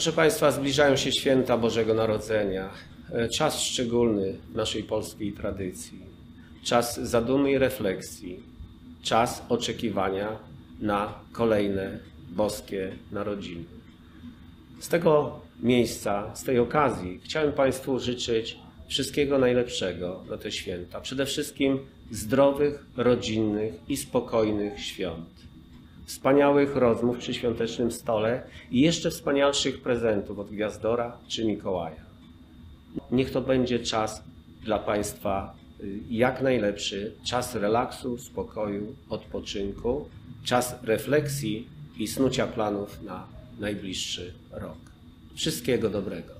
Proszę Państwa, zbliżają się święta Bożego Narodzenia. E, Czas szczególny naszej polskiej tradycji. Czas zadumy i refleksji. Czas oczekiwania na kolejne boskie narodziny. Z tego miejsca, z tej okazji chciałem Państwu życzyć wszystkiego najlepszego na te święta. Przede wszystkim zdrowych, rodzinnych i spokojnych świąt. Wspaniałych rozmów przy świątecznym stole i jeszcze wspanialszych prezentów od Gwiazdora czy Mikołaja. Niech to będzie czas dla Państwa y, jak najlepszy, czas relaksu, spokoju, odpoczynku, czas refleksji i snucia planów na najbliższy rok. Wszystkiego dobrego.